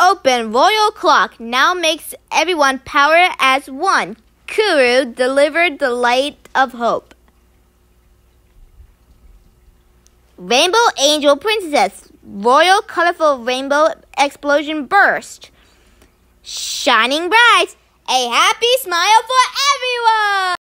open royal clock now makes everyone power as one. Kuru delivered the light of hope. Rainbow Angel Princess. Royal colorful rainbow explosion burst. Shining bright. A happy smile for!